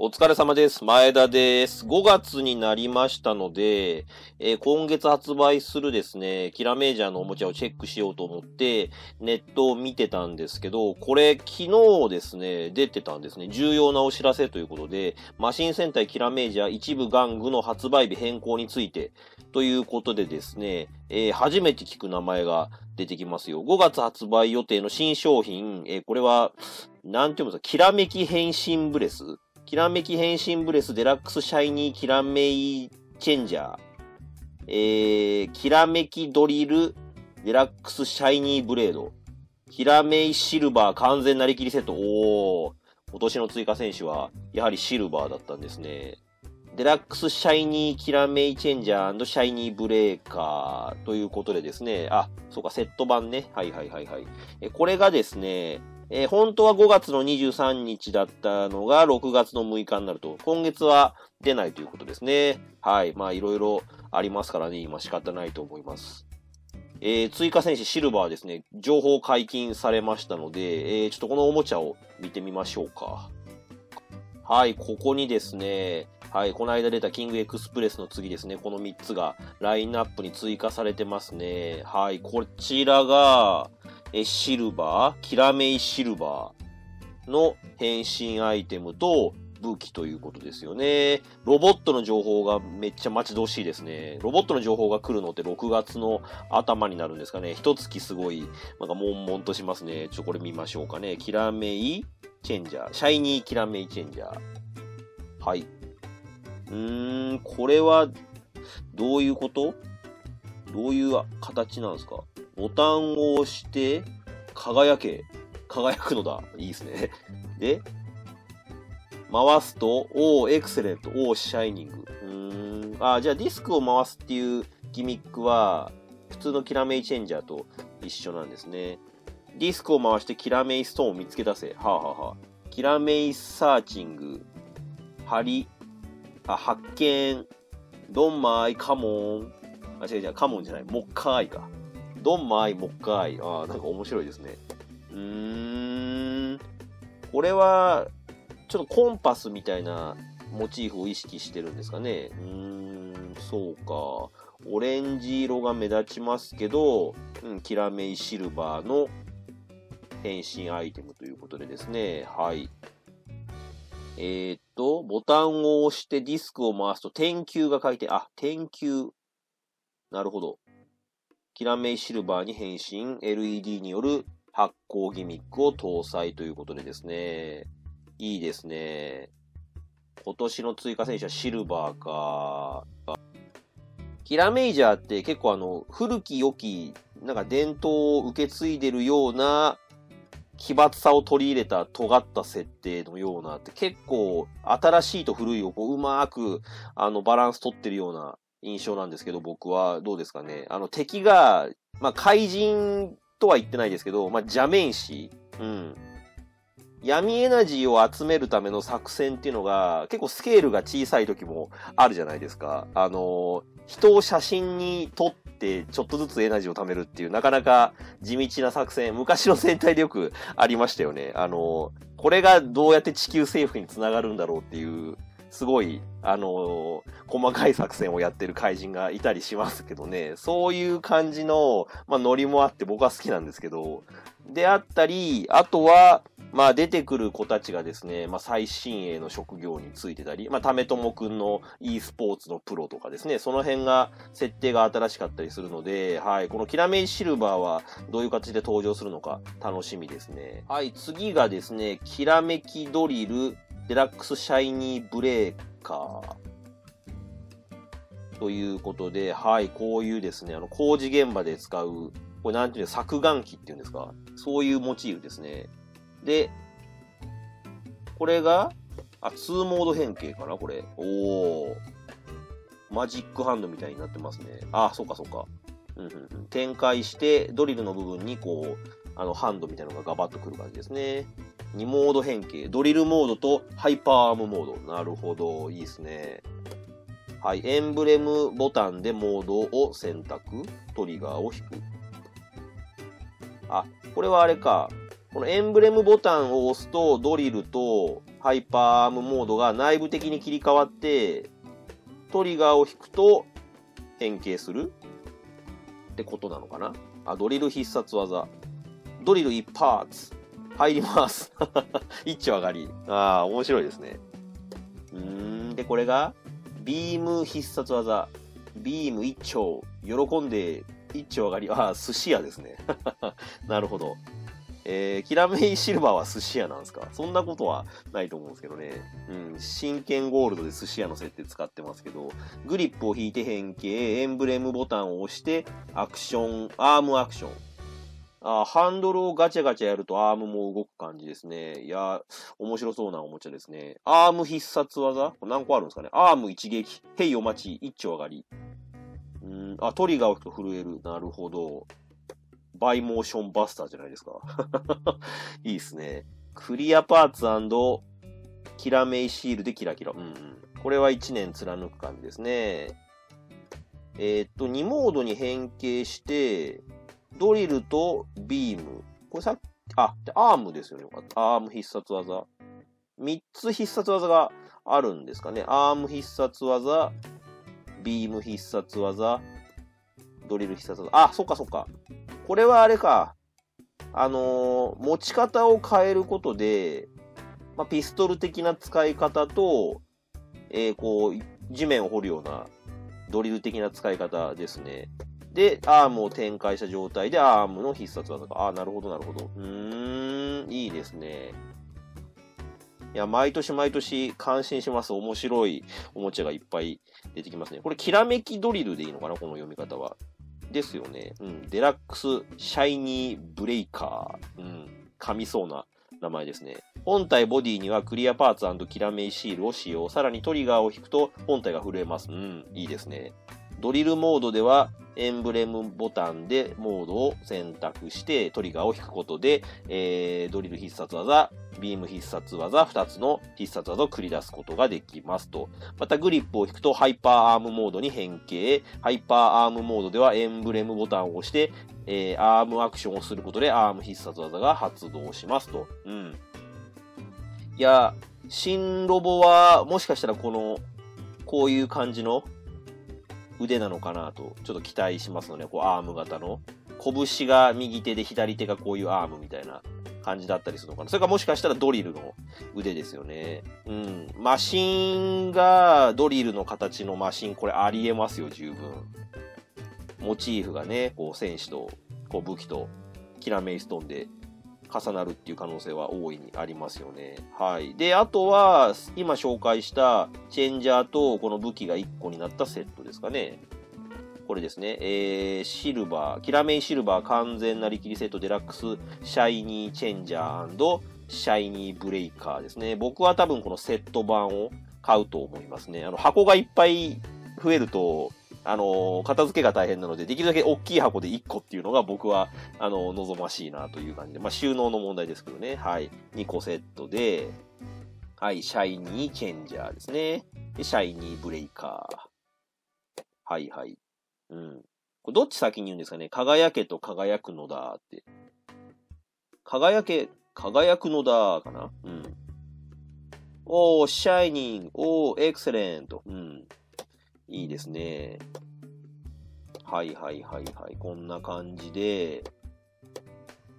お疲れ様です。前田です。5月になりましたので、えー今月発売するですね、キラメージャーのおもちゃをチェックしようと思って、ネットを見てたんですけど、これ昨日ですね、出てたんですね。重要なお知らせということで、マシン戦隊キラメージャー一部玩具の発売日変更について、ということでですね、えー初めて聞く名前が出てきますよ。5月発売予定の新商品、えーこれは、なんていうんですか、キラメキ変身ブレスキラメキ変身ブレスデラックスシャイニーキラメイチェンジャー。えー、キラメキドリルデラックスシャイニーブレイカー。キラメイシルバー完全なりきりセット。おー。今年の追加戦士は、やはりシルバーだったんですね。デラックスシャイニーキラメイチェンジャーシャイニーブレイカーということでですね。あ、そうか、セット版ね。はいはいはいはい。えこれがですね、えー本当は5月の23日だったのが6月の6日になると、今月は出ないということですね。はい。まあいろいろありますからね、今仕方ないと思います。えー追加戦士シルバーですね、情報解禁されましたので、えーちょっとこのおもちゃを見てみましょうか。はい、ここにですね、はい、この間出たキングエクスプレスの次ですね、この3つがラインナップに追加されてますね。はい、こちらが、シルバー、キラメイシルバーの変身アイテムと武器ということですよね。ロボットの情報がめっちゃ待ち遠しいですね。ロボットの情報が来るのって6月の頭になるんですかね。一月すごい、なんか悶々としますね。ちょこれ見ましょうかね。キラメイチェンジャー。シャイニーキラメイチェンジャー。はい。うーん、これは、どういうこと？どういう形なんですか？ボタンを押して、輝け。輝くのだ。いいですね。で、回すと、おー、エクセレント、おー、シャイニング。うーん。あ、じゃあディスクを回すっていうギミックは、普通のキラメイチェンジャーと一緒なんですね。ディスクを回してキラメイストーンを見つけ出せ。はあ、ははあ、キラメイサーチング。針。あ、発見。ドンマイ、カモン。あ、違う違う、カモンじゃない。モッカーイか。ドンマイ、モッカーイ。ああ、なんか面白いですね。うーん。これは、ちょっとコンパスみたいなモチーフを意識してるんですかね。うーん、そうか。オレンジ色が目立ちますけど、うん、キラメイシルバーの変身アイテムということでですね。はい。えーっと、ボタンを押してディスクを回すと点球が書いて、あ、点球。なるほど。キラメイシルバーに変身、LED による発光ギミックを搭載ということでですね。いいですね。今年の追加選手はシルバーか。キラメイジャーって結構あの、古き良き、なんか伝統を受け継いでるような奇抜さを取り入れた尖った設定のようなって結構新しいと古いをこううまくあのバランス取ってるような印象なんですけど僕はどうですかね。あの敵が、まあ怪人とは言ってないですけど、まあ邪面師。うん。闇エナジーを集めるための作戦っていうのが結構スケールが小さい時もあるじゃないですか。あの、人を写真に撮ってちょっとずつエナジーを貯めるっていうなかなか地道な作戦、昔の戦隊でよくありましたよね。あの、これがどうやって地球征服につながるんだろうっていう、すごい、あの、細かい作戦をやってる怪人がいたりしますけどね。そういう感じの、まあ、ノリもあって僕は好きなんですけど、であったり、あとは、まあ出てくる子たちがですね、まあ最新鋭の職業についてたり、まあためともくんの e スポーツのプロとかですね、その辺が設定が新しかったりするので、はい、このキラメイシルバーはどういう形で登場するのか楽しみですね。はい、次がですね、キラメキドリルデラックスシャイニーブレーカー。ということで、はい、こういうですね、あの工事現場で使う、これなんていうの、削岩機っていうんですかそういうモチーフですね。で、これが、あ、2モード変形かなこれ。おー。マジックハンドみたいになってますね。あ、そうかそうか。うんうんうん、展開して、ドリルの部分にこう、あの、ハンドみたいなのがガバッとくる感じですね。2モード変形。ドリルモードとハイパーアームモード。なるほど。いいですね。はい。エンブレムボタンでモードを選択。トリガーを引く。あ、これはあれか。このエンブレムボタンを押すと、ドリルとハイパーアームモードが内部的に切り替わって、トリガーを引くと変形するってことなのかなあ、ドリル必殺技。ドリル一発。入ります。一丁上がり。ああ、面白いですね。うーん、で、これが、ビーム必殺技。ビーム一丁。喜んで、一丁上がり。ああ、寿司屋ですね。なるほど。えー、キラメイシルバーは寿司屋なんですか？そんなことはないと思うんですけどね。うん、シンケンゴールドで寿司屋の設定使ってますけど、グリップを引いて変形、エンブレムボタンを押して、アクション、アームアクション。あハンドルをガチャガチャやるとアームも動く感じですね。いや、面白そうなおもちゃですね。アーム必殺技？何個あるんですかね？アーム一撃。ヘイお待ち。一丁上がり。うん、あ、トリガーを引くと震える。なるほど。バイモーションバスターじゃないですか。いいっすね。クリアパーツキラメイシールでキラキラ。うんうん。これは1年貫く感じですね。えー、っと、2モードに変形して、ドリルとビーム。これさっき、あ、アームですよね。アーム必殺技。3つ必殺技があるんですかね。アーム必殺技、ビーム必殺技、ドリル必殺技。あ、そっかそっか。これはあれか。あのー、持ち方を変えることで、まあ、ピストル的な使い方と、えー、こう、地面を掘るようなドリル的な使い方ですね。で、アームを展開した状態でアームの必殺技か。ああ、なるほど、なるほど。うーん、いいですね。いや、毎年毎年感心します。面白いおもちゃがいっぱい出てきますね。これ、キラメキドリルでいいのかなこの読み方は。ですよね。うん。デラックスシャイニーブレイカー。うん。噛みそうな名前ですね。本体ボディにはクリアパーツキラメイシールを使用。さらにトリガーを引くと本体が震えます。うん。いいですね。ドリルモードではエンブレムボタンでモードを選択してトリガーを引くことで、えー、ドリル必殺技、ビーム必殺技、2つの必殺技を繰り出すことができますと。またグリップを引くとハイパーアームモードに変形。ハイパーアームモードではエンブレムボタンを押して、えー、アームアクションをすることでアーム必殺技が発動しますと。うん。いや、新ロボはもしかしたらこの、こういう感じの腕なのかなと、ちょっと期待しますので、こう、アーム型の。拳が右手で左手がこういうアームみたいな感じだったりするのかな。それかもしかしたらドリルの腕ですよね。うん。マシンがドリルの形のマシン、これありえますよ、十分。モチーフがね、こう戦士と、こう武器と、キラメイストーンで重なるっていう可能性は大いにありますよね。はい。で、あとは、今紹介したチェンジャーとこの武器が1個になったセットですかね。これですね。えー、シルバー、キラメイシルバー完全なりきりセットデラックスシャイニーチェンジャーシャイニーブレイカーですね。僕は多分このセット版を買うと思いますね。あの、箱がいっぱい増えると、あの、片付けが大変なので、できるだけ大きい箱で1個っていうのが僕は、あの、望ましいなという感じで、まあ、収納の問題ですけどね。はい。2個セットで、はい、シャイニーチェンジャーですね。で、シャイニーブレイカー。はいはい。うん。これどっち先に言うんですかね？輝けと輝くのだって。輝け、輝くのだかな？うん。おー、シャイニング、おー、エクセレント。うん。いいですね。はいはいはいはい。こんな感じで、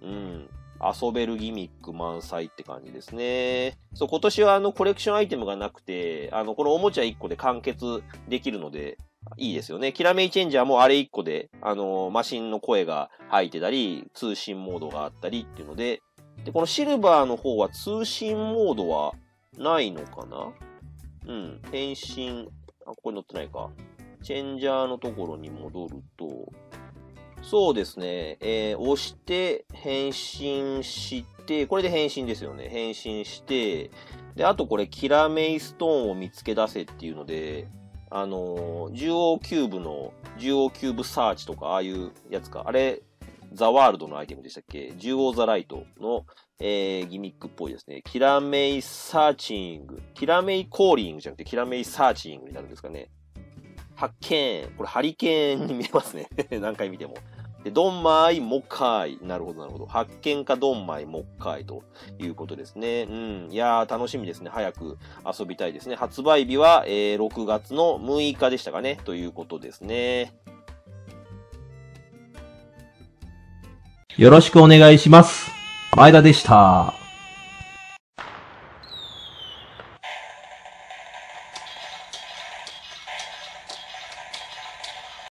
うん。遊べるギミック満載って感じですね。そう、今年はあのコレクションアイテムがなくて、あの、このおもちゃ1個で完結できるので、いいですよね。キラメイチェンジャーもあれ1個で、あの、マシンの声が入ってたり、通信モードがあったりっていうので、で、このシルバーの方は通信モードはないのかな？うん。変身あ、ここに載ってないか。チェンジャーのところに戻ると、そうですね。えー、押して変身して、これで変身ですよね。変身して、で、あとこれ、キラメイストーンを見つけ出せっていうので、あのー、ジュウオウキューブの、ジュウオウキューブサーチとか、ああいうやつか。あれ、ザワールドのアイテムでしたっけ？ジュウオウザライトの、えー、ギミックっぽいですね。キラメイサーチング。キラメイコーリングじゃなくて、キラメイサーチングになるんですかね。発見。これハリケーンに見えますね。何回見ても。で、ドンマイ、モッカイ。なるほど、なるほど。発見かドンマイ、モッカイということですね。うん。いやー、楽しみですね。早く遊びたいですね。発売日は、えー、6月の6日でしたかね。ということですね。よろしくお願いします。前田でした。